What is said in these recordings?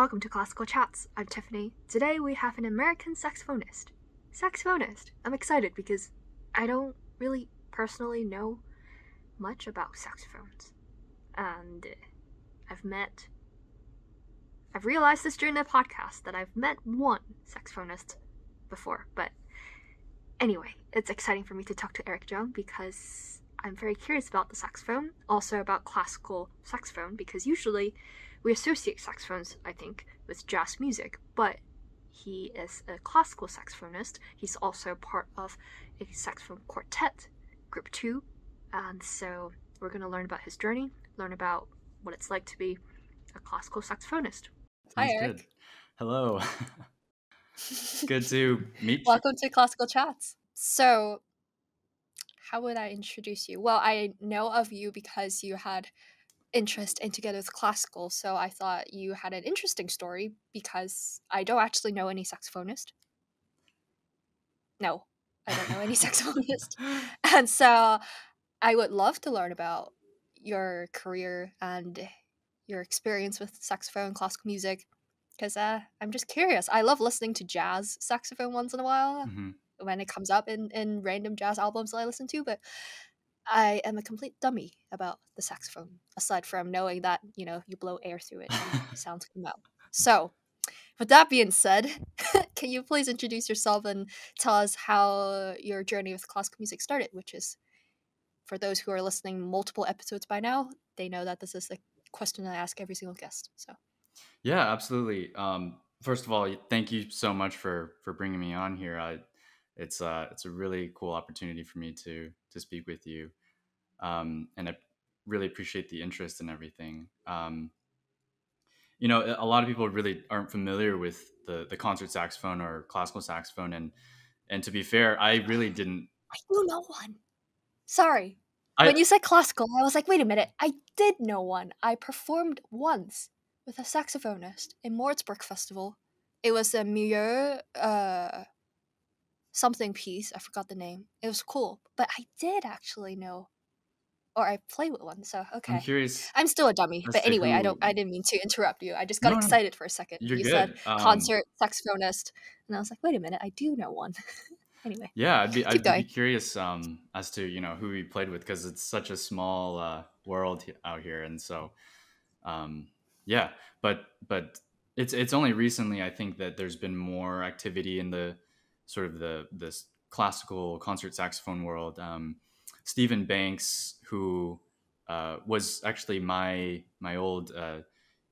Welcome to Classical Chats. I'm Tiffany. Today we have an American saxophonist. Saxophonist. I'm excited because I don't really personally know much about saxophones. And I've met. I've realized this during the podcast that I've met one saxophonist before, but anyway, it's exciting for me to talk to Eric Zheng because I'm very curious about the saxophone, also about classical saxophone, because usually we associate saxophones, I think, with jazz music, but he is a classical saxophonist. He's also part of a saxophone quartet, Group 2, and so we're going to learn about his journey, learn about what it's like to be a classical saxophonist. Hi, Eric. Good. Hello. good to meet you. Welcome to Classical Chats. So, how would I introduce you? Well, I know of you because you had interest in Together with Classical, so I thought you had an interesting story because I don't actually know any saxophonist. No, I don't know any saxophonist. And so I would love to learn about your career and your experience with saxophone, classical music, because uh, I'm just curious. I love listening to jazz saxophone once in a while mm-hmm. when it comes up in, in random jazz albums that I listen to, but I am a complete dummy about the saxophone, aside from knowing that, you know, you blow air through it and sounds come out. So, with that being said, can you please introduce yourself and tell us how your journey with classical music started, which is for those who are listening multiple episodes by now, they know that this is the question I ask every single guest. So, yeah, absolutely. Um, first of all, thank you so much for for bringing me on here. I, it's uh, it's a really cool opportunity for me to to speak with you um, and I really appreciate the interest and everything. Um, you know, a lot of people really aren't familiar with the the concert saxophone or classical saxophone, and and to be fair, I really didn't. I do know one. Sorry, I, when you said classical, I was like, wait a minute, I did know one. I performed once with a saxophonist in Moritzburg Festival. It was a Milhaud uh, something piece. I forgot the name. It was cool, but I did actually know or I play with one. So okay. I'm curious. I'm still a dummy, but anyway, who... I don't. I didn't mean to interrupt you. I just got no, excited for a second. You're you good. said um, concert saxophonist, and I was like, wait a minute, I do know one. anyway. Yeah, I'd be. I'd be curious um, as to you know who we played with because it's such a small uh, world out here, and so um, yeah. But but it's it's only recently I think that there's been more activity in the sort of the this classical concert saxophone world. Um, Stephen Banks, who uh, was actually my my old uh,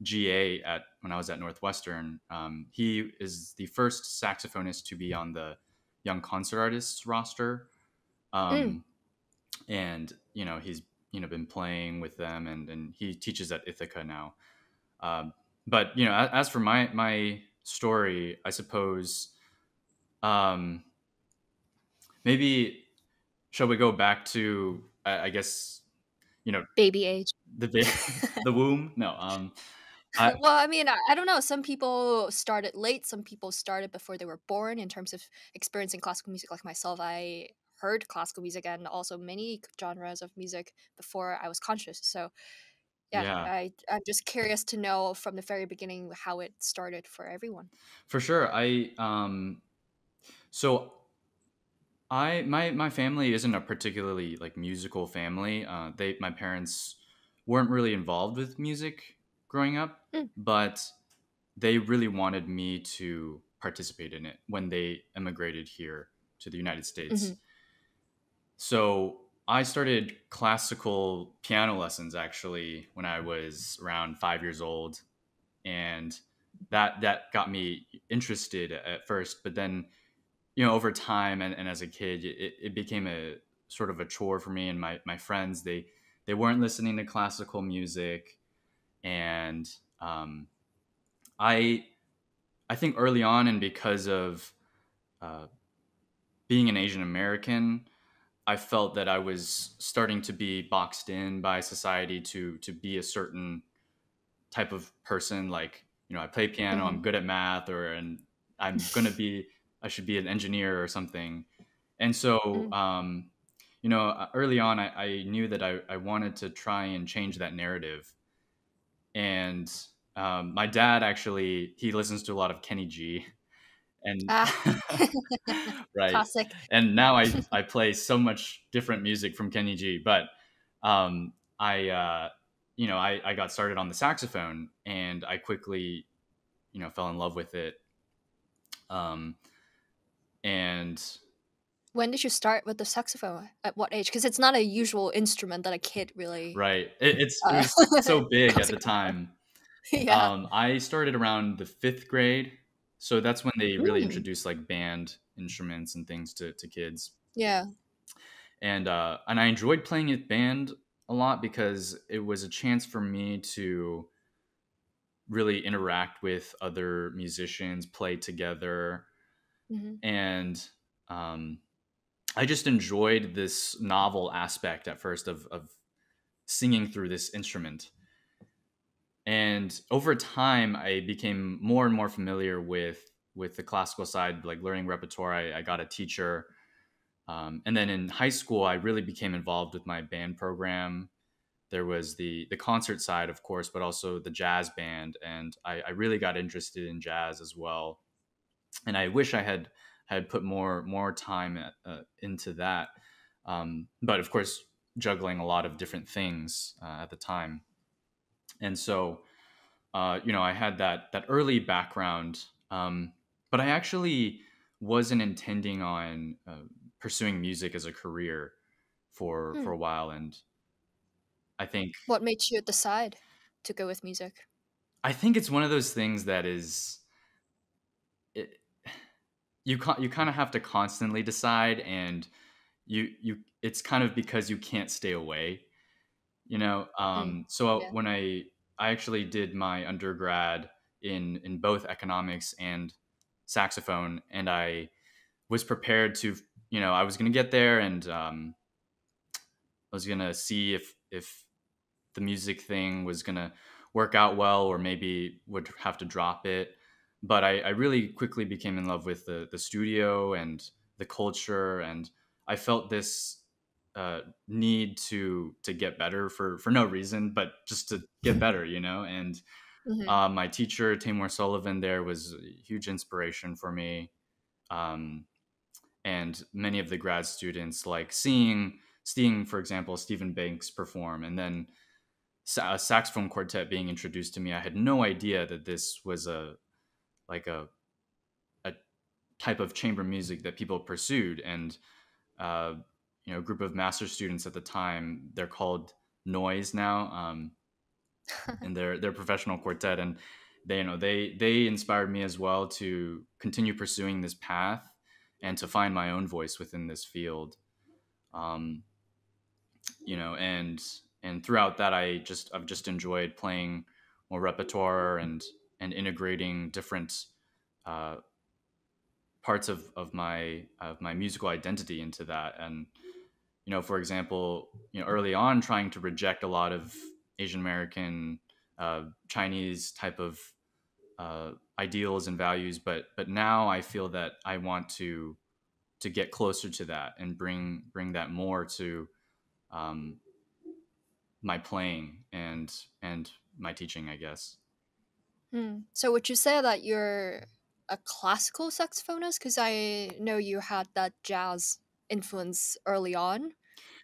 GA at when I was at Northwestern. Um, he is the first saxophonist to be on the Young Concert Artists roster, um, mm. and you know he's you know been playing with them, and and he teaches at Ithaca now. Um, but you know, as, as, for my my story, I suppose um, maybe shall we go back to I, I guess you know baby age. the the womb? No um I, well i mean I, I, don't know. Some people started late some people started before they were born. In terms of experiencing classical music like myself i heard classical music and also many genres of music before i was conscious. So yeah, yeah. I, i'm just curious to know from the very beginning how it started for everyone. For sure. I um so I my my family isn't a particularly like musical family. Uh, they my parents weren't really involved with music growing up, mm. but they really wanted me to participate in it when they immigrated here to the United States. Mm-hmm. So I started classical piano lessons actually when I was around five years old, and that that got me interested at first. But then you know, over time and, and as a kid, it, it became a sort of a chore for me and my, my friends. They, they weren't listening to classical music. And um, I, I think early on, and because of uh, being an Asian American, I felt that I was starting to be boxed in by society to to be a certain type of person. Like, you know, I play piano, mm-hmm. I'm good at math, or and I'm gonna be I should be an engineer or something. And so, mm-hmm. um, you know, uh, early on, I, I knew that I, I wanted to try and change that narrative. And um, my dad actually he listens to a lot of Kenny G, and Ah. right, Classic. and now I I play so much different music from Kenny G, but um, I uh, you know I I got started on the saxophone and I quickly you know fell in love with it, um, and When did you start with the saxophone? At what age? Because it's not a usual instrument that a kid really. right it, it's it Uh, was so big at the time. yeah. Um, I started around the fifth grade, so that's when they really Mm. introduced like band instruments and things to, to kids. yeah. And uh, and I enjoyed playing with band a lot because it was a chance for me to really interact with other musicians, play together, hmm and um, I just enjoyed this novel aspect at first of, of singing through this instrument. And over time, I became more and more familiar with with the classical side, like learning repertoire. I, I got a teacher, um, and then in high school, I really became involved with my band program. There was the the concert side, of course, but also the jazz band, and I, I really got interested in jazz as well. And I wish I had had put more more time at, uh, into that. Um, but of course, juggling a lot of different things uh, at the time, and so uh, you know, I had that that early background, um, but I actually wasn't intending on uh, pursuing music as a career for Hmm. for a while, and I think What made you decide to go with music? I think it's one of those things that is you can you kind of have to constantly decide and you you it's kind of because you can't stay away you know um so yeah. when i i actually did my undergrad in in both economics and saxophone and i was prepared to you know i was going to get there and um i was going to see if if the music thing was going to work out well or maybe would have to drop it but I, I really quickly became in love with the, the studio and the culture and i felt this uh, need to to get better for for no reason but just to get better you know and Mhm. uh, my teacher Taimur Sullivan there was a huge inspiration for me um, and many of the grad students like seeing seeing for example Stephen Banks perform and then a saxophone quartet being introduced to me I had no idea that this was a like a a type of chamber music that people pursued. And uh, you know a group of master students at the time they're called noise now um, and they're they're professional quartet. And they you know they they inspired me as well to continue pursuing this path and to find my own voice within this field. Um you know and and throughout that i just i've just enjoyed playing more repertoire and and integrating different uh parts of of my of my musical identity into that. And you know for example you know early on trying to reject a lot of asian american uh, chinese type of uh, ideals and values but but now i feel that i want to to get closer to that and bring bring that more to um, my playing and and my teaching i guess Hmm. So would you say that you're a classical saxophonist? Because I know you had that jazz influence early on.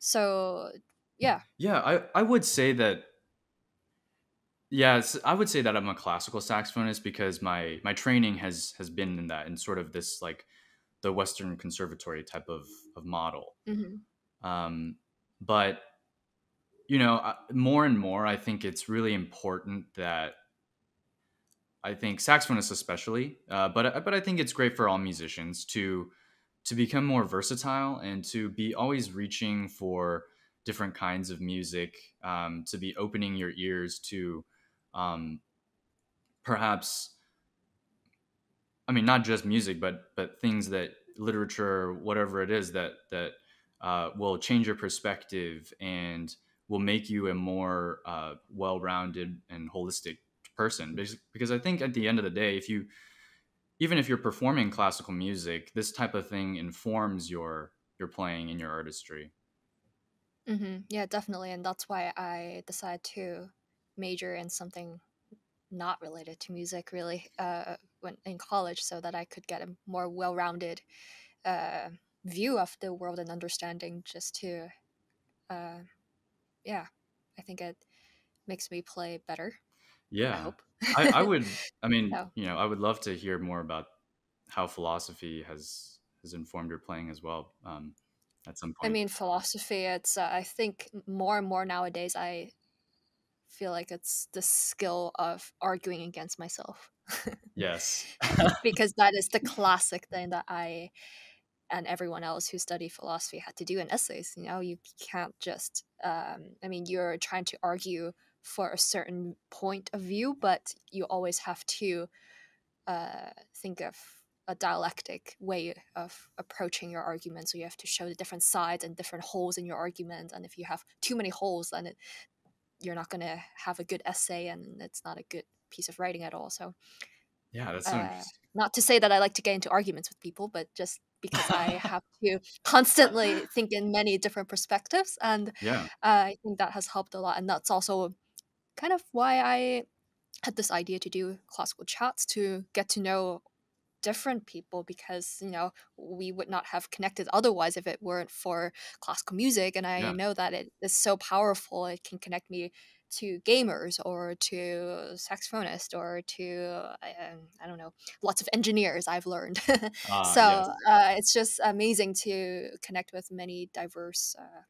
So yeah. Yeah, I, I would say that. Yeah, I would say that I'm a classical saxophonist because my my training has has been in that in sort of this like the Western conservatory type of of model. hmm Um, but you know, more and more, I think it's really important that I think saxophonists especially, uh, but but I think it's great for all musicians to to become more versatile and to be always reaching for different kinds of music, um, to be opening your ears to um, perhaps, I mean, not just music, but but things that literature, whatever it is that that uh, will change your perspective and will make you a more uh, well-rounded and holistic person because i think at the end of the day if you even if you're performing classical music this type of thing informs your your playing and your artistry Mm-hmm. Yeah, definitely. And that's why I decided to major in something not related to music really uh, when in college, so that I could get a more well-rounded uh, view of the world and understanding. Just to, uh, yeah, I think it makes me play better. I Yeah. hope. I, I would I mean, So, you know, I would love to hear more about how philosophy has has informed your playing as well. Um, at some point. I mean, philosophy. It's uh, I think more and more nowadays. I feel like it's the skill of arguing against myself. Yes. because that is the classic thing that I and everyone else who studied philosophy had to do in essays. You know, you can't just, um, I mean, you're trying to argue for a certain point of view, but you always have to uh, think of a dialectic way of approaching your argument. So you have to show the different sides and different holes in your argument. And if you have too many holes, then it, you're not going to have a good essay and it's not a good piece of writing at all. So Yeah, that's so uh, not to say that I like to get into arguments with people, but just because I have to constantly think in many different perspectives, and Yeah. uh, I think that has helped a lot. And that's also kind of why I had this idea to do classical chats to get to know different people because you know we would not have connected otherwise if it weren't for classical music and i Yeah. know that it is so powerful it can connect me to gamers or to saxophonists or to um, i don't know lots of engineers i've learned Ah, so yes. uh, it's just amazing to connect with many diverse uh,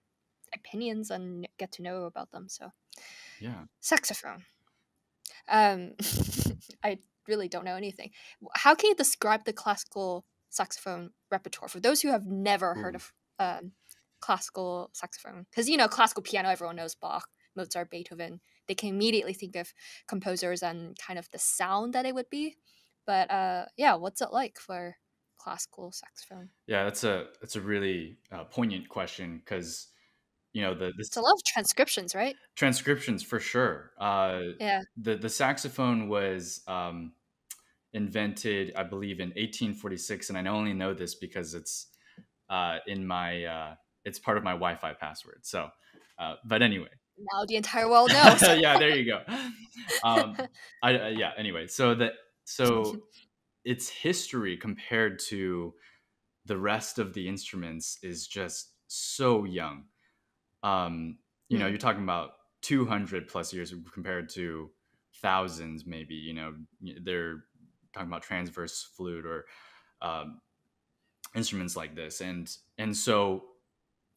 opinions and get to know about them so Yeah. saxophone. Um i really don't know anything. How can you describe the classical saxophone repertoire for those who have never heard of um, classical saxophone? Because you know classical piano everyone knows bach mozart beethoven. They can immediately think of composers and kind of the sound that it would be. But uh yeah what's it like for classical saxophone? Yeah, that's a that's a really uh, poignant question because you know the this it's a lot of transcriptions right transcriptions for sure. Uh, yeah the the saxophone was um, invented, I believe, in 1846, and I only know this because it's uh, in my uh, it's part of my Wi-Fi password. So, uh, but anyway, now the entire world knows yeah, there you go. Um, I, uh, yeah. Anyway, so that so its history compared to the rest of the instruments is just so young. Um, you know, Hmm. you're talking about 200 plus years compared to thousands, maybe. You know, they're talking about transverse flute or um, instruments like this, and and so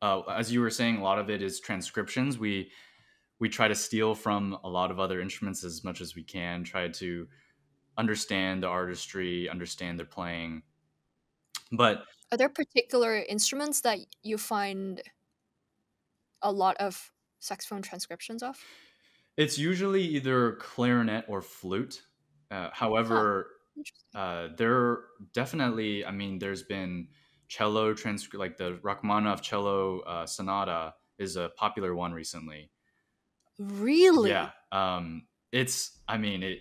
uh, as you were saying, a lot of it is transcriptions. We we try to steal from a lot of other instruments as much as we can. Try to understand the artistry, understand their playing. But Are there particular instruments that you find a lot of saxophone transcriptions of? it's usually either clarinet or flute. Uh, however, Interesting. uh, there definitely, I mean, there's been cello trans like the Rachmaninoff cello uh, sonata is a popular one recently. Really? Yeah, um, it's. I mean, it.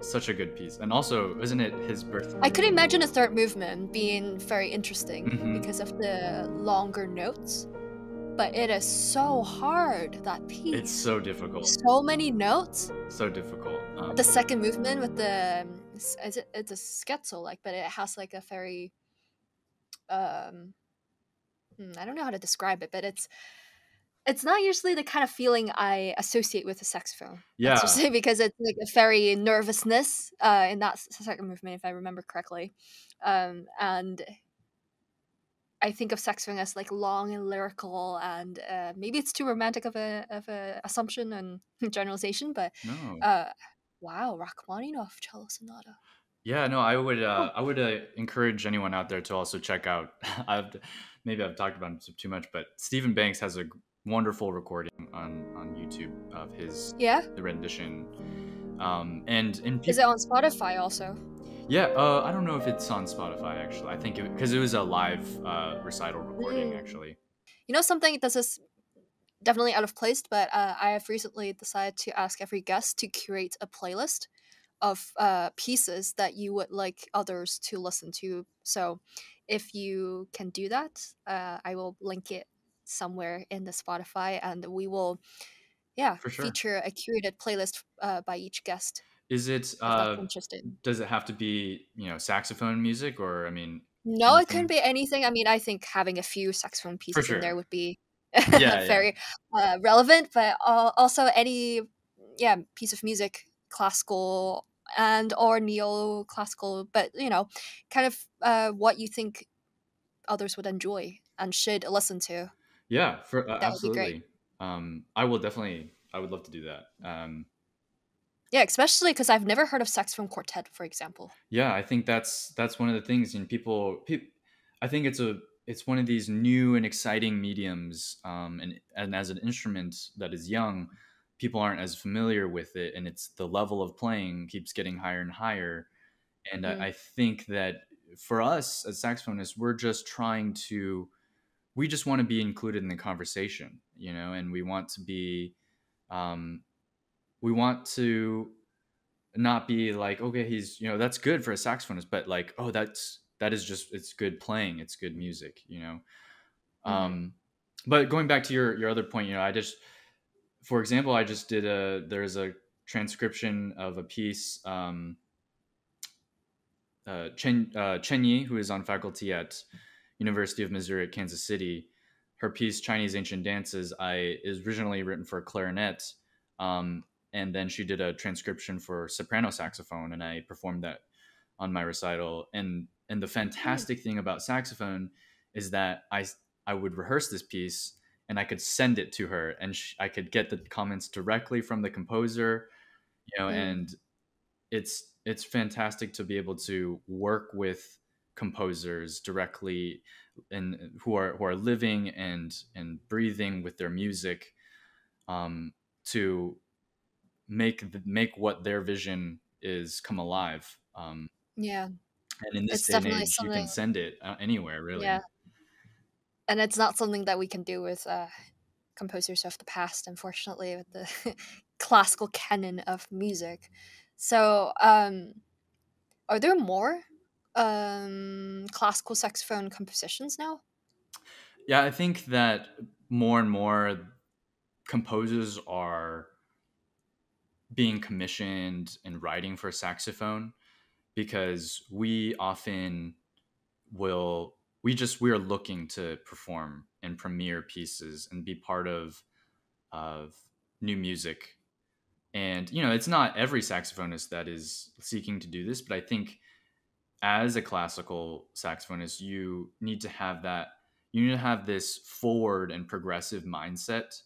Such a good piece, and also, isn't it his birthday? I could imagine a third movement being very interesting Mhm. because of the longer notes. But it is so hard, that piece. It's so difficult. so many notes. So difficult. Um, The second movement with the um, is it, it's a scherzo like, but it has like a very um hmm, I don't know how to describe it, but it's it's not usually the kind of feeling I associate with a saxophone. yeah, Let's just say because it's like a very nervousness uh, in that second movement, if I remember correctly, um, and I think of saxophone as like long and lyrical, and uh, maybe it's too romantic of a of a assumption and generalization, but no. uh, wow, Rachmaninoff cello sonata. Yeah, no, I would uh, I would uh, encourage anyone out there to also check out. I've maybe I've talked about him too much, but Stephen Banks has a wonderful recording on on YouTube of his Yeah, the rendition. Um, and and is it on Spotify also? Yeah, uh, I don't know if it's on Spotify actually. I think because it, was a live uh, recital recording Mm. actually. You know something that is is definitely out of place, but uh, I have recently decided to ask every guest to curate a playlist of uh, pieces that you would like others to listen to. So if you can do that, uh, I will link it somewhere in the Spotify, and we will, yeah, sure. feature a curated playlist uh, by each guest Is it uh interesting. does it have to be, you know, saxophone music or I mean No, it couldn't be anything. I mean, I think having a few saxophone pieces in there would be Yeah, yeah. very uh, relevant, but also any yeah piece of music, classical and or neoclassical, but you know, kind of uh, what you think others would enjoy and should listen to. Yeah, for uh, That would be great. absolutely. Um I will definitely I would love to do that. Um Yeah, especially because I've never heard of saxophone quartet, for example. yeah, I think that's that's one of the things and people pe- I think it's a it's one of these new and exciting mediums um and and as an instrument that is young, people aren't as familiar with it and it's the level of playing keeps getting higher and higher and Mm. I, I think that for us as saxophonists we're just trying to we just want to be included in the conversation you know and we want to be um we want to not be like okay he's you know that's good for a saxophonist but like oh that's that is just it's good playing it's good music you know Mhm. um but going back to your your other point you know i just for example i just did a there's a transcription of a piece um uh, Chen uh, Chen Yi, who is on faculty at University of Missouri at Kansas City, her piece Chinese Ancient Dances, I is originally written for clarinet, um, and then she did a transcription for soprano saxophone, and I performed that on my recital. And and the fantastic thing about saxophone is that I I would rehearse this piece and I could send it to her, and sh- I could get the comments directly from the composer, you know, Mm. and it's it's fantastic to be able to work with composers directly and who are who are living and and breathing with their music um, to make the, make what their vision is come alive um, Yeah, and in this It's day and age you can send it uh, anywhere really yeah, and it's not something that we can do with uh, composers of the past, unfortunately, with the classical canon of music. So, um, are there more um, classical saxophone compositions now? Yeah, I think that more and more composers are being commissioned and writing for saxophone because we often will we just we're looking to perform and premiere pieces and be part of of new music. And you know it's not every saxophonist that is seeking to do this but i think as a classical saxophonist you need to have that you need to have this forward and progressive mindset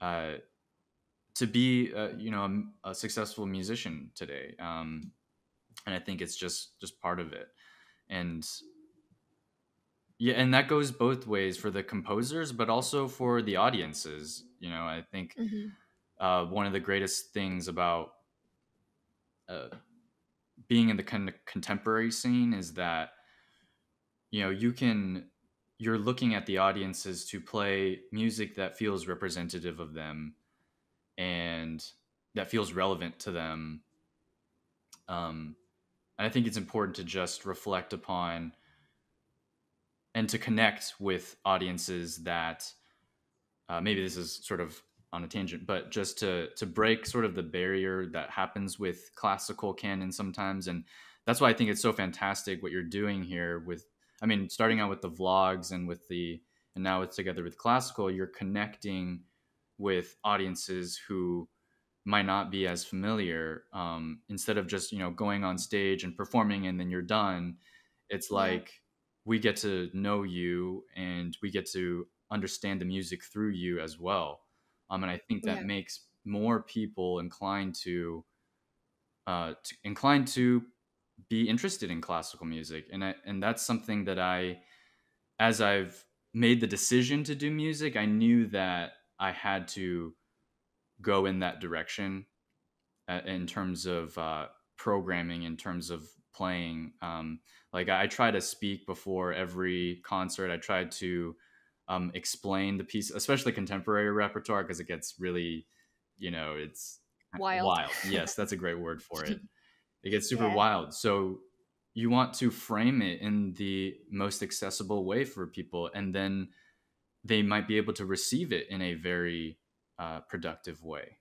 uh, to be uh, you know a, a successful musician today um, and i think it's just just part of it and yeah and that goes both ways for the composers but also for the audiences you know i think Mm-hmm. uh, one of the greatest things about uh, being in the con- contemporary scene is that you know you can you're looking at the audiences to play music that feels representative of them and that feels relevant to them um, and i think it's important to just reflect upon and to connect with audiences that uh, maybe this is sort of on a tangent, but just to to break sort of the barrier that happens with classical canon sometimes, and that's why I think it's so fantastic what you're doing here. With I mean, starting out with the vlogs and with the and now it's together with classical, you're connecting with audiences who might not be as familiar. Um, instead of just you know going on stage and performing and then you're done, it's like we get to know you and we get to understand the music through you as well um, and I think that Yeah. makes more people inclined to, uh, to inclined to be interested in classical music, and I, and that's something that I, as I've made the decision to do music, I knew that I had to go in that direction, uh, in terms of uh, programming, in terms of playing. Um, like I try to speak before every concert. I tried to um, explain the piece, especially contemporary repertoire, because it gets really, you know, it's Wild. Wild. Yes, that's a great word for it. It gets super Yeah. wild. So you want to frame it in the most accessible way for people, and then they might be able to receive it in a very uh, productive way.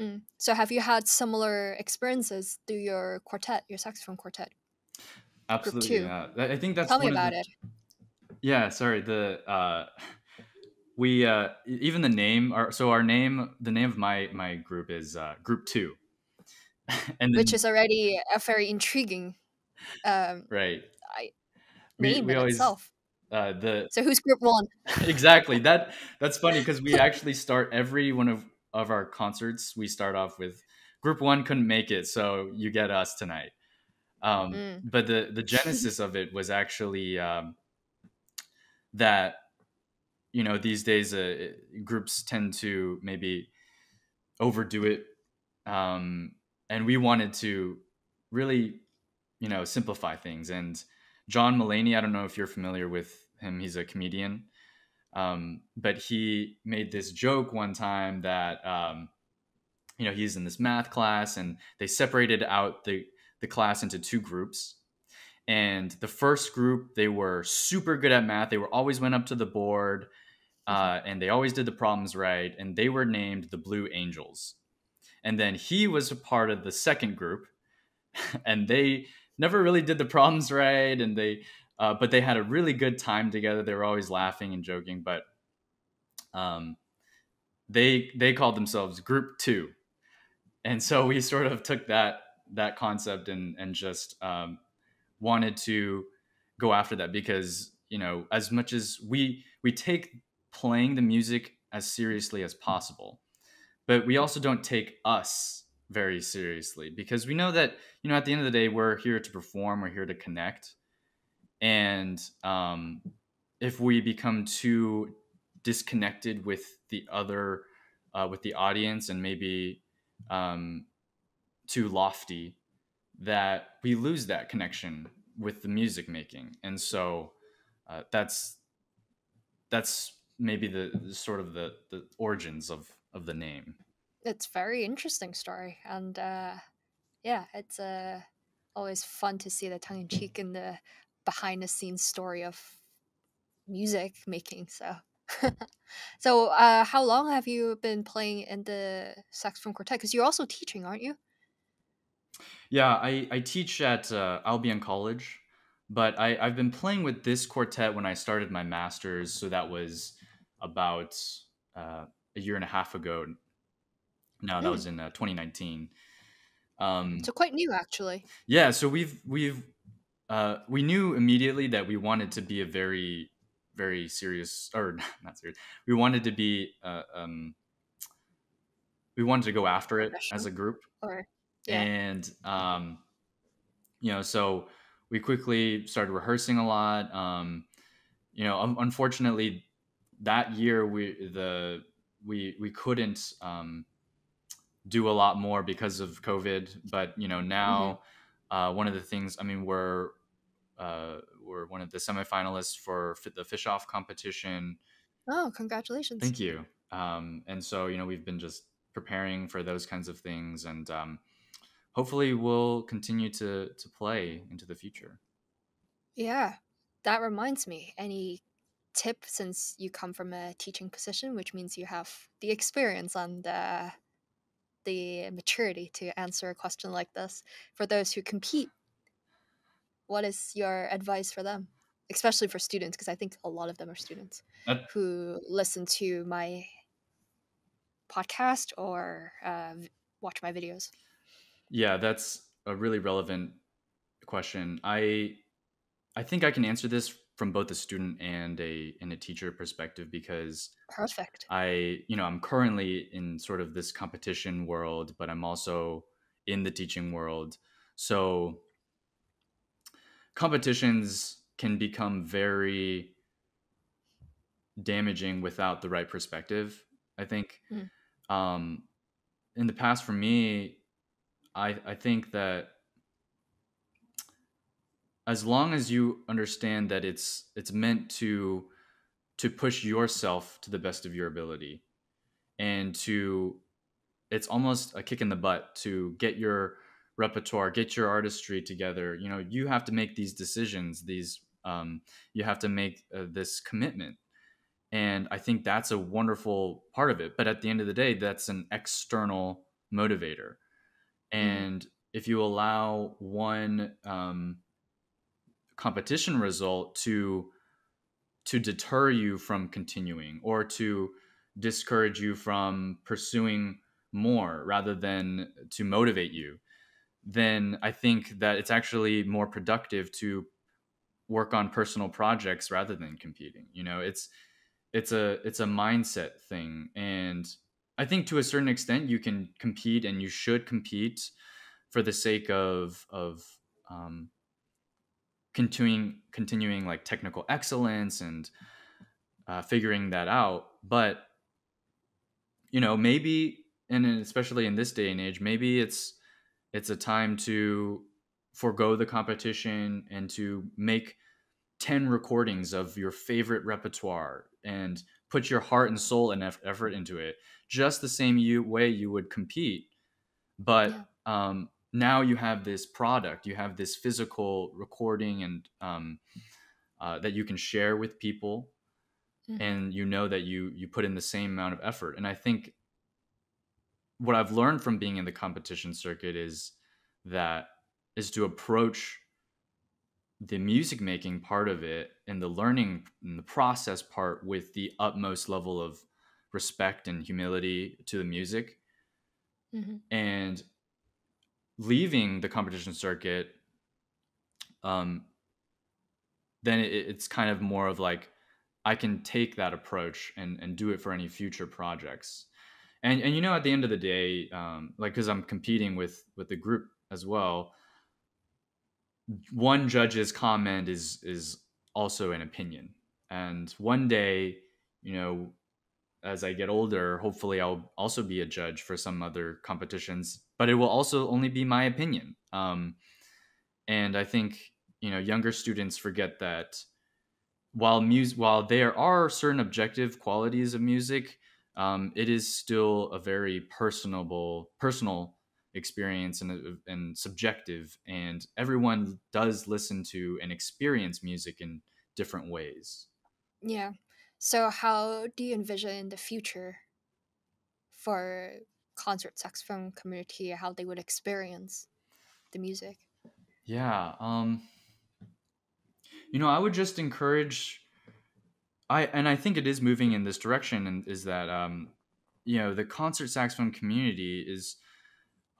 Mm. So, have you had similar experiences through your quartet, your saxophone quartet? Absolutely. two. Yeah. I think that's Tell me about the- it. Yeah, sorry. The uh, we uh, even the name. Our, so our name, the name of my my group is uh, Group Two, and Which is already a very intriguing um, right. I- We- name we in always- itself. Uh, the So, who's group one? exactly that that's funny because we actually start every one of of our concerts. We start off with Group One couldn't make it, so you get us tonight. Um, Mm. But the the genesis of it was actually um, that you know these days uh, groups tend to maybe overdo it, um, and we wanted to really you know simplify things. And John Mulaney, I don't know if you're familiar with him. He's a comedian. Um, but he made this joke one time that um, you know he's in this math class and they separated out the the class into two groups and the first group they were super good at math they were always went up to the board uh, and they always did the problems right and they were named the blue angels and then he was a part of the second group and they never really did the problems right and they uh, but they had a really good time together. They were always laughing and joking but um, they they called themselves group two. And so we sort of took that that concept and and just um, wanted to go after that because you know as much as we we take playing the music as seriously as possible but we also don't take us very seriously because we know that you know at the end of the day we're here to perform we're here to connect. And um, if we become too disconnected with the other uh, with the audience and maybe um, too lofty that we lose that connection with the music making. And so uh, that's that's maybe the, the sort of the, the origins of of the name It's very interesting story, and uh, yeah, it's uh, always fun to see the tongue in cheek and the behind the scenes story of music making. So, so uh, how long have you been playing in the saxophone quartet? Because you're also teaching, aren't you? Yeah, I, I teach at uh, Albion College, but I, I've been playing with this quartet when I started my master's. So that was about uh, a year and a half ago. No, that Mm. was in uh, 2019. Um, So quite new, actually. yeah, so we've we've uh, we knew immediately that we wanted to be a very very serious or not serious. We wanted to be uh, um, we wanted to go after it as a group Or yeah, and um, you know so we quickly started rehearsing a lot um, you know un- unfortunately that year we the we we couldn't um, do a lot more because of covid but you know now uh, one of the things i mean we're uh, we're one of the semifinalists for the Fischoff competition oh, congratulations! Thank you. Um, and so, you know, we've been just preparing for those kinds of things, and um, hopefully, we'll continue to to play into the future. Yeah, that reminds me. Any tip since you come from a teaching position, which means you have the experience and uh, the maturity to answer a question like this for those who compete? What is your advice for them, especially for students? Because I think a lot of them are students That- who listen to my podcast or uh, watch my videos. Yeah, that's a really relevant question. I I think I can answer this from both a student and a and a teacher perspective because Perfect. I, you know, I'm currently in sort of this competition world, but I'm also in the teaching world. So competitions can become very damaging without the right perspective. I think Mm. um, in the past for me, I I think that as long as you understand that it's it's meant to to push yourself to the best of your ability and to it's almost a kick in the butt to get your repertoire get your artistry together. You know you have to make these decisions these um, you have to make uh, this commitment. And i think that's a wonderful part of it. But at the end of the day that's an external motivator. And if you allow one um, competition result to to deter you from continuing or to discourage you from pursuing more rather than to motivate you then i think that it's actually more productive to work on personal projects rather than competing you know? It's it's a it's a mindset thing and i think to a certain extent you can compete and you should compete for the sake of of um, continuing continuing like technical excellence and uh, figuring that out but you know maybe and especially in this day and age maybe it's it's a time to forego the competition and to make 10 recordings of your favorite repertoire and put your heart and soul and effort into it just the same you, way you would compete but yeah. um, now you have this product you have this physical recording and um, uh, that you can share with people mm-hmm. and you know that you you put in the same amount of effort and i think what i've learned from being in the competition circuit is that is to approach the music making part of it and the learning and the process part with the utmost level of respect and humility to the music mm-hmm. and leaving the competition circuit um then it, it's kind of more of like i can take that approach and and do it for any future projects. And and you know at the end of the day um like because i'm competing with with the group as well one judge's comment is is also an opinion. And one day you know as i get older hopefully i'll also be a judge for some other competitions but it will also only be my opinion. Um, and i think you know younger students forget that while music while there are certain objective qualities of music um, it is still a very personable personal experience and, and subjective and everyone does listen to and experience music in different ways. Yeah. So how do you envision the future for concert saxophone community how they would experience the music yeah um you know i would just encourage i and i think it is moving in this direction and is that um you know the concert saxophone community is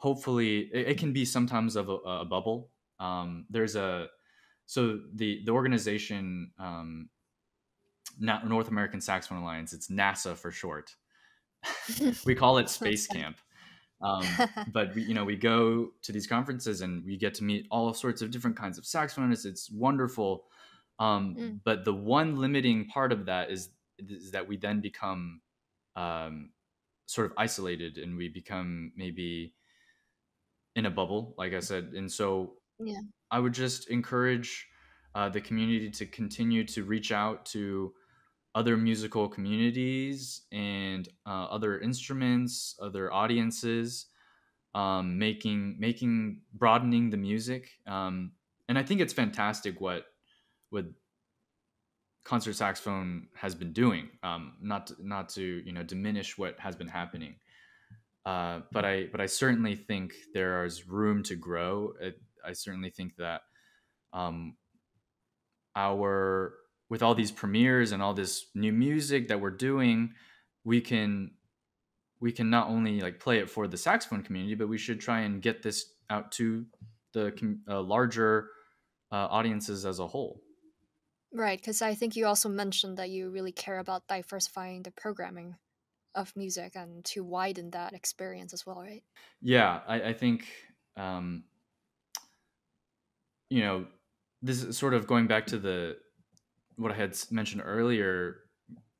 hopefully it, it can be sometimes of a, a bubble. Um, there's a so the the organization um, North American Saxophone Alliance. It's NASA for short. we call it Space Camp. Um, but we, you know, we go to these conferences and we get to meet all sorts of different kinds of saxophonists. It's wonderful. Um, mm. But the one limiting part of that is is that we then become um, sort of isolated and we become maybe in a bubble, like I said. And so yeah. I would just encourage uh, the community to continue to reach out to other musical communities and uh, other instruments, other audiences, um, making making broadening the music. Um, and I think it's fantastic what what concert saxophone has been doing. Um, not to, not to you know diminish what has been happening, uh, but I but I certainly think there is room to grow. It, I certainly think that um, our with all these premieres and all this new music that we're doing, we can we can not only like play it for the saxophone community, but we should try and get this out to the uh, larger uh, audiences as a whole. Right, because I think you also mentioned that you really care about diversifying the programming of music and to widen that experience as well, right? Yeah, I, I think um, you know this is sort of going back to the what I had mentioned earlier.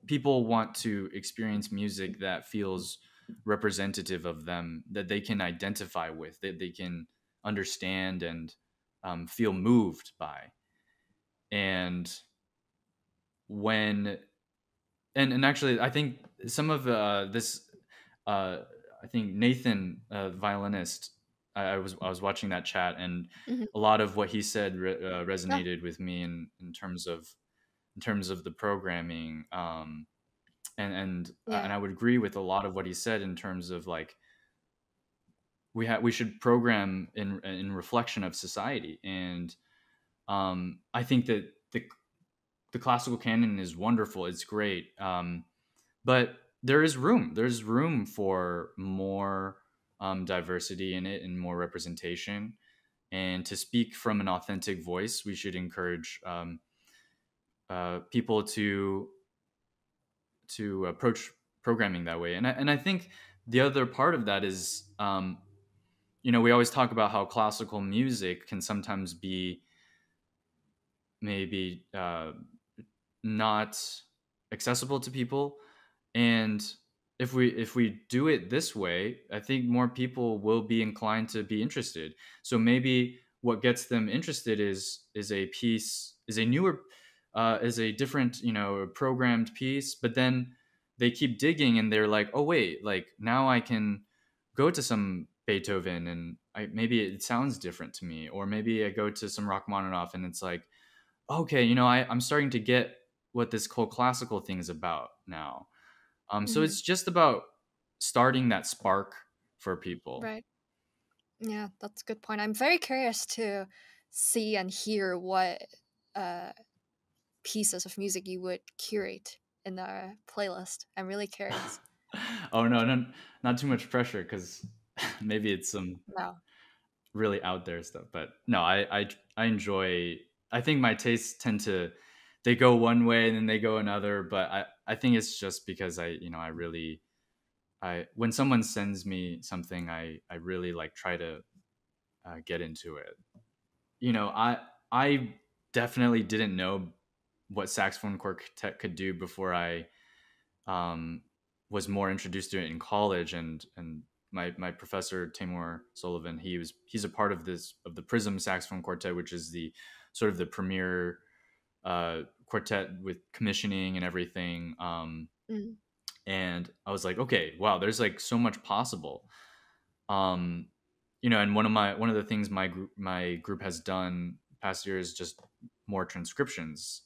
People want to experience music that feels representative of them, that they can identify with, that they can understand and um, feel moved by. And when and and actually, I think some of uh, this, uh, I think Nathan, uh, violinist, I, was I was watching that chat, and mm-hmm. a lot of what he said re- uh, resonated yeah. with me in in terms of in terms of the programming. Um, and and uh, Yeah. and I would agree with a lot of what he said in terms of like we have we should program in in reflection of society and um I think that the the classical canon is wonderful it's great um but there is room there's room for more um, diversity in it and more representation and to speak from an authentic voice we should encourage um, uh, people to to approach programming that way. And I, and I think the other part of that is um, you know we always talk about how classical music can sometimes be maybe uh, not accessible to people. And if we if we do it this way i think more people will be inclined to be interested. So maybe what gets them interested is is a piece is a newer uh, is a different you know programmed piece but then they keep digging and they're like oh wait like now i can go to some beethoven and I, maybe it sounds different to me or maybe i go to some rachmaninoff and it's like okay you know I, i'm starting to get what this whole classical thing is about now um, so Mhm. it's just about starting that spark for people Right. Yeah, that's a good point. I'm very curious to see and hear what uh, pieces of music you would curate in the playlist. I'm really curious. oh no no not too much pressure because maybe it's some No. really out there stuff but no I, I i enjoy i think my tastes tend to they go one way and then they go another but i i think it's just because i you know i really i when someone sends me something i i really like try to uh, get into it you know i i definitely didn't know what saxophone quartet could do before i um was more introduced to it in college. And and my my professor Taimur Sullivan he was he's a part of this of the Prism saxophone quartet which is the sort of the premier uh, quartet with commissioning and everything. Um, Mm. and I was like okay wow there's like so much possible. Um, you know and one of my one of the things my group my group has done past year is just more transcriptions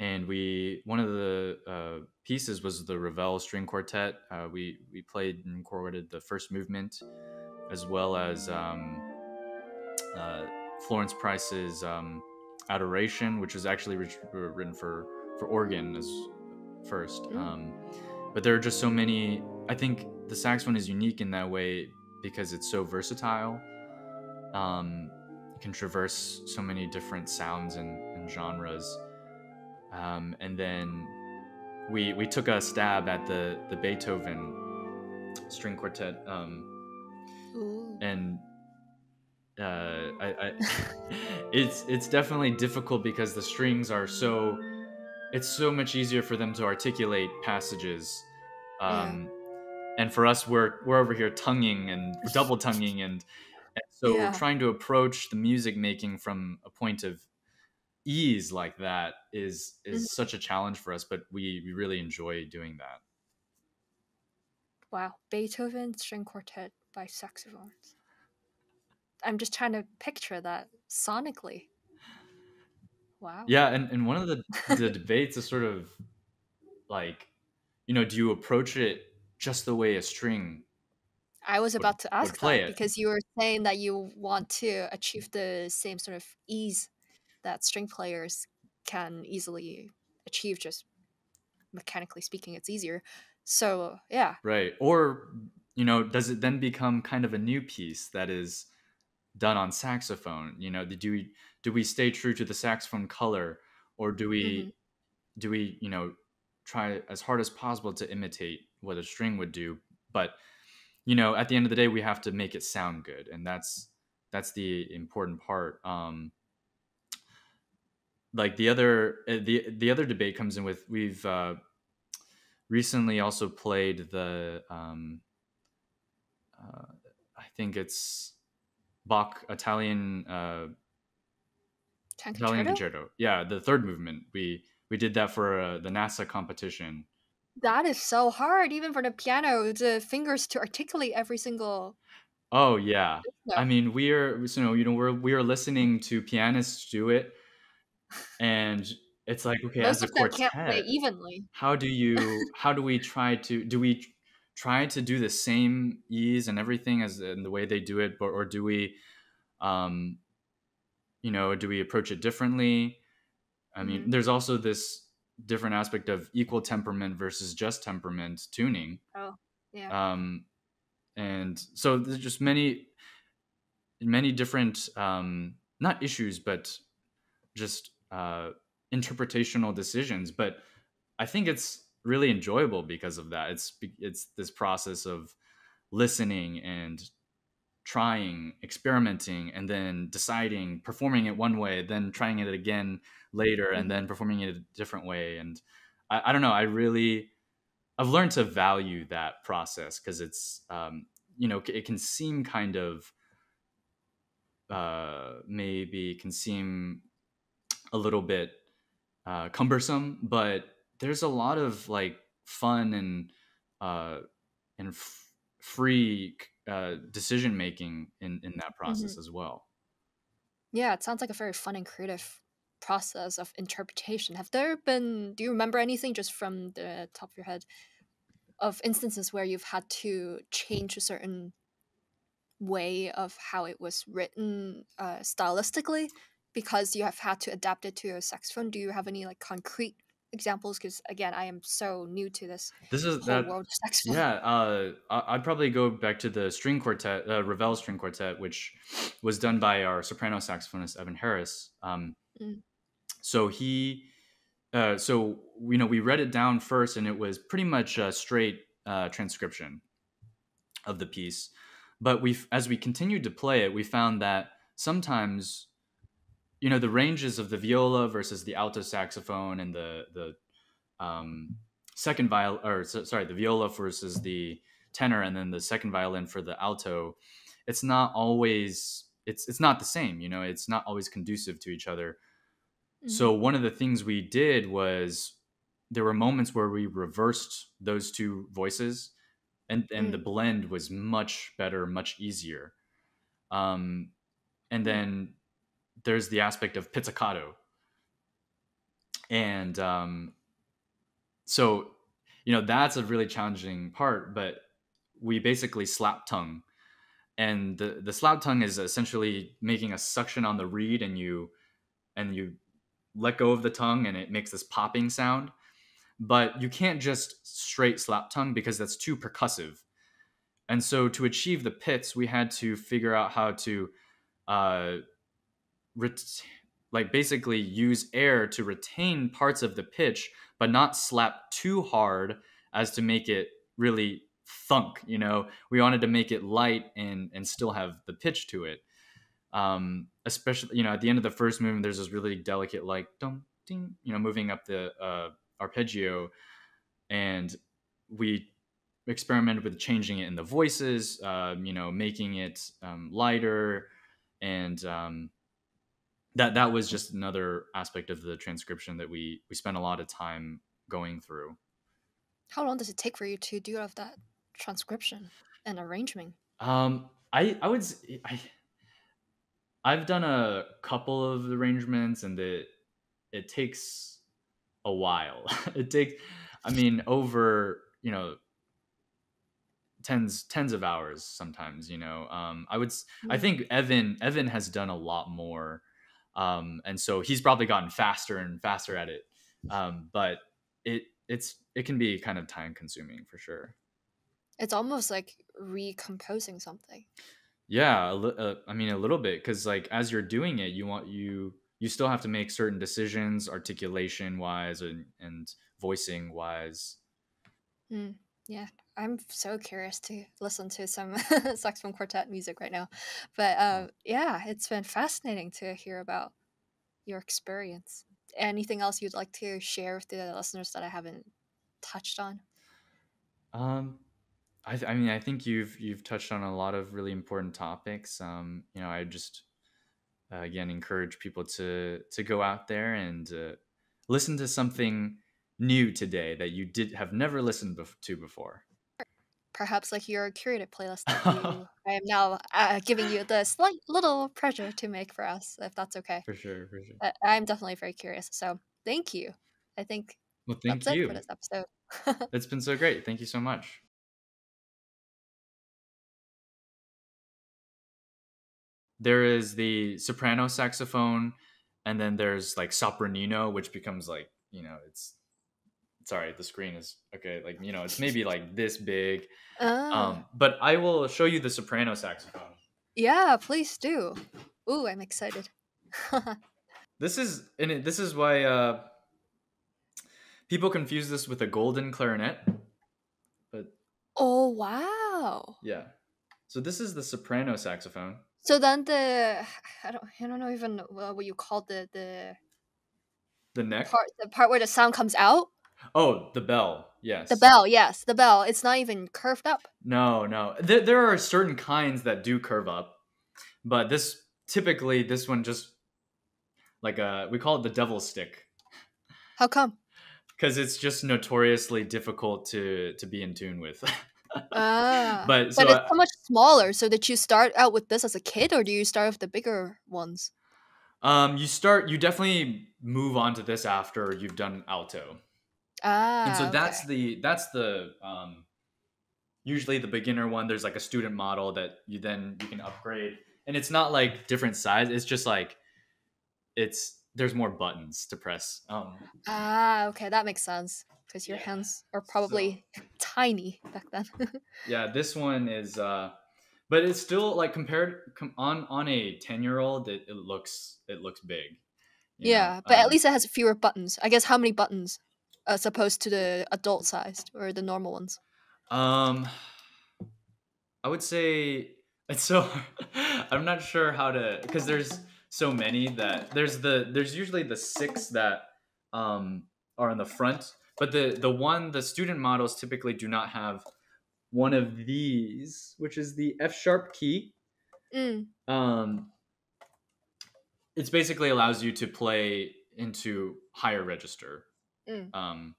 and we one of the uh, pieces was the Ravel string quartet. Uh, we we played and recorded the first movement, as well as um, uh, Florence Price's um, Adoration, which was actually writ- written for for organ as first. Mm. Um, but there are just so many. I think the saxophone is unique in that way because it's so versatile. Um, it can traverse so many different sounds and, and genres um, and then we we took a stab at the the Beethoven string quartet, um, and uh, I, I it's it's definitely difficult because the strings are so it's so much easier for them to articulate passages. Um, And for us, we're we're over here tonguing and double tonguing, and, and so Yeah. trying to approach the music making from a point of ease like that is is Mhm. such a challenge for us but we we really enjoy doing that Wow. Beethoven string quartet by saxophones. I'm just trying to picture that sonically. Wow. yeah and, and one of the the debates is sort of like you know do you approach it just the way a string I was would- about to ask that it. because you were saying that you want to achieve the same sort of ease that string players can easily achieve just mechanically speaking it's easier. So, yeah. right or you know does it then become kind of a new piece that is done on saxophone you know do we do we stay true to the saxophone color or do we Mhm. do we you know try as hard as possible to imitate what a string would do but you know at the end of the day we have to make it sound good and that's that's the important part um like the other uh, the the other debate comes in with we've uh recently also played the um uh, i think it's bach italian uh Tank italian concerto? concerto yeah the third movement we we did that for uh, the nasa competition That is so hard, even for the piano, the fingers to articulate every single. oh yeah note. I mean, we are so you know we're we are listening to pianists do it, and it's like okay Most as a them can't play evenly. how do you how do we try to do we try to do the same ease and everything as in the way they do it but or do we um you know do we approach it differently i mean Mhm. there's also this different aspect of equal temperament versus just temperament tuning oh Yeah. um and so there's just many many different um not issues but just uh interpretational decisions but i think it's really enjoyable because of that. It's it's this process of listening and trying experimenting and then deciding performing it one way then trying it again later and then performing it a different way. And i, I don't know i really i've learned to value that process because it's um, you know it can seem kind of uh, maybe can seem a little bit uh, cumbersome but there's a lot of like fun and uh, and f- free uh, decision making in in that process as well. Yeah, it sounds like a very fun and creative process of interpretation. Have there been, do you remember anything just from the top of your head of instances where you've had to change a certain way of how it was written uh, stylistically because you have had to adapt it to your saxophone? Do you have any like concrete examples? Because again, I am so new to this this is whole that world of saxophone. Yeah, uh, I- I'd probably go back to the string quartet, uh, Ravel string quartet, which was done by our soprano saxophonist Evan Harris. Um, Mm. So he, uh, so you know, we read it down first, and it was pretty much a straight uh, transcription of the piece. But we, as we continued to play it, we found that sometimes, you know, the ranges of the viola versus the alto saxophone and the the um, second viol or so- sorry the viola versus the tenor and then the second violin for the alto it's not always it's it's not the same you know it's not always conducive to each other. So one of the things we did was there were moments where we reversed those two voices and and the blend was much better much easier. Um and then there's the aspect of pizzicato. And um so you know that's a really challenging part but we basically slap tongue. And the the slap tongue is essentially making a suction on the reed and you and you let go of the tongue and it makes this popping sound. But you can't just straight slap tongue because that's too percussive. And so to achieve the pizz we had to figure out how to uh ret- like basically use air to retain parts of the pitch but not slap too hard as to make it really thunk you know? We wanted to make it light and and still have the pitch to it. Um especially you know at the end of the first movement there's this really delicate like dum ding you know moving up the uh arpeggio. And we experimented with changing it in the voices um, you know making it um, lighter. And um, that that was just another aspect of the transcription that we we spent a lot of time going through How long does it take for you to do all of that transcription and arrangement? Um, I I would s- I I've done a couple of arrangements, and it it takes a while. it takes, I mean, over you know tens tens of hours sometimes. You know, um, I would s- I Mm. think Evan Evan has done a lot more, um, and so he's probably gotten faster and faster at it. Um, but it it's it can be kind of time consuming for sure. It's almost like recomposing something. Yeah, uh, I mean a little bit because like as you're doing it, you want you you still have to make certain decisions, articulation wise and and voicing wise. Mm, yeah, I'm so curious to listen to some saxophone quartet music right now. But uh, yeah, it's been fascinating to hear about your experience. Anything else you'd like to share with the listeners that I haven't touched on? Um, I th- I mean I think you've you've touched on a lot of really important topics. Um, you know, I just uh, again encourage people to to go out there and uh, listen to something new today that you did have never listened to before. Perhaps like your curated playlist you, I am now uh, giving you the slight little pressure to make for us, if that's okay. For sure, for sure. I'm definitely very curious. So thank you. I think Well, thank that's you. it for this episode. It's been so great. Thank you so much. There is the soprano saxophone, and then there's like sopranino, which becomes like you know it's. Sorry, the screen is okay. Like you know, it's maybe like this big. Ah, Um, but I will show you the soprano saxophone. yeah, please do. Ooh, I'm excited. This is and it, this is why uh, people confuse this with a golden clarinet. But oh wow. yeah, so this is the soprano saxophone. So then the I don't I don't know even uh, what you call the the The neck. part the part where the sound comes out. Oh, the bell. Yes. The bell, yes, the bell. It's not even curved up. No, no. There, there are certain kinds that do curve up, but this typically this one just like a we call it the devil stick How come? because it's just notoriously difficult to to be in tune with. Ah, But, so but it's I- so much smaller. So did you start out with this as a kid, or do you start with the bigger ones? um, you start you definitely move on to this after you've done alto, Ah, and so that's the that's the um, usually the beginner one. There's like a student model that you then you can upgrade, and it's not like different size. It's just like it's there's more buttons to press. Um, ah okay, that makes sense because your Yeah, hands are probably tiny back then. yeah, this one is, uh, but it's still like compared com- on on a ten year old, it, it looks it looks big. you know? yeah, but at Um, least it has fewer buttons. I guess how many buttons, as opposed to the adult sized or the normal ones? Um, I would say it's so. I'm not sure how to because there's so many that there's the there's usually the six that um are in the front, but the the one the student models typically do not have one of these, which is the F sharp key. Mm. Um, it's basically allows you to play into higher register. Mm. Um,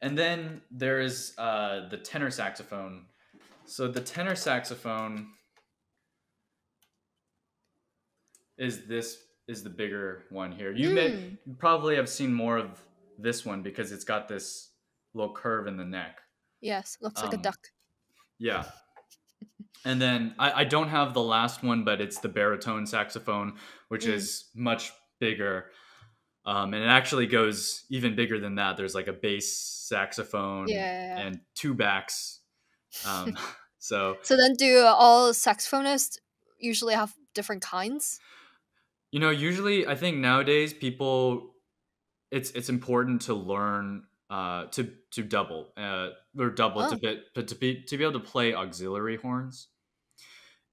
and then there is uh, the tenor saxophone. So the tenor saxophone is this is the bigger one here. You may Mm. you probably have seen more of this one because it's got this little curve in the neck. Yes, looks like a Um, duck. Yeah. And then I, I don't have the last one, but it's the baritone saxophone, which Mm. is much bigger. Um, and it actually goes even bigger than that. There's like a bass saxophone Yeah. and two backs. Um, so, So then, do all saxophonists usually have different kinds? you know, usually I think nowadays people, it's it's important to learn uh, to to double uh, or double to Oh. bit, but to be to be able to play auxiliary horns.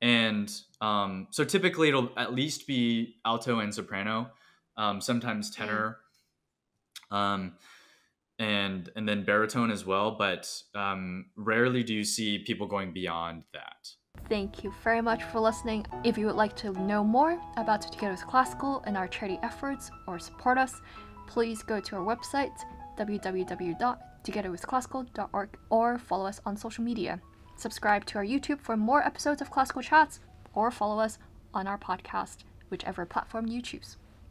and um, so typically it'll at least be alto and soprano, um, sometimes tenor, um, and and then baritone as well. But um, rarely do you see people going beyond that. Thank you very much for listening. If you would like to know more about Together with Classical and our charity efforts or support us, please go to our website www.togetherwithclassical.org or follow us on social media. Subscribe to our YouTube for more episodes of Classical Chats or follow us on our podcast, whichever platform you choose.